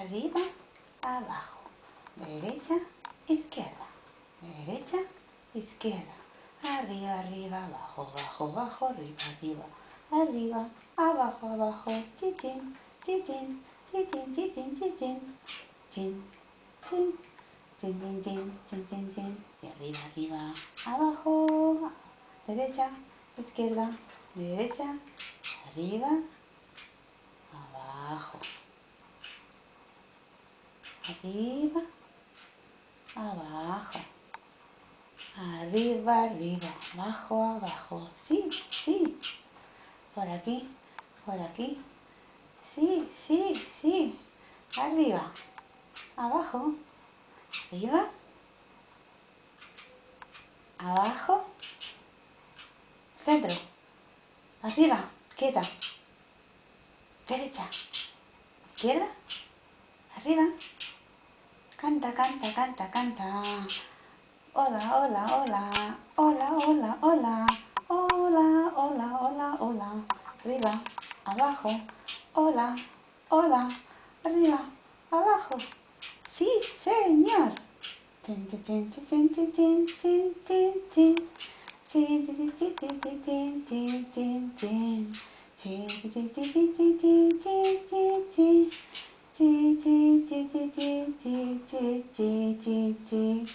arriba, abajo, derecha, izquierda, derecha, izquierda, arriba, arriba, abajo, abajo, abajo, arriba, arriba, arriba, abajo, abajo, chichín, chichín, chichín, chichín, chichín, chin, chin, chin, chin, chin, chin, chin, chin, y arriba, arriba, abajo, derecha, izquierda, derecha, arriba, abajo, arriba, abajo, arriba, arriba, abajo, abajo, sí, sí, por aquí, por aquí, sí, sí, sí, arriba, abajo, arriba, abajo, centro, arriba, quieta, derecha, izquierda, arriba, canta, canta, canta, canta, hola, hola, hola, hola, hola, hola, hola, hola, hola, hola, arriba, abajo, hola, hola, arriba, abajo, sí, señor. Tin, tin, tin, tin, tin, tin, tin, tin, tin. Tin, tin, tin, tin, tin, tin, tin, tin, tin. Tin, tin, tin, tin, tin, tin, tin, G G G G G G G G G